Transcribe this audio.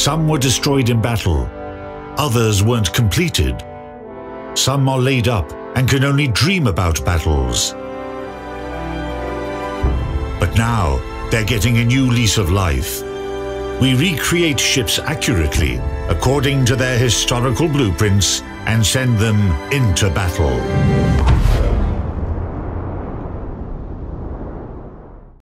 Some were destroyed in battle, others weren't completed. Some are laid up and can only dream about battles. But now, they're getting a new lease of life. We recreate ships accurately, according to their historical blueprints, and send them into battle.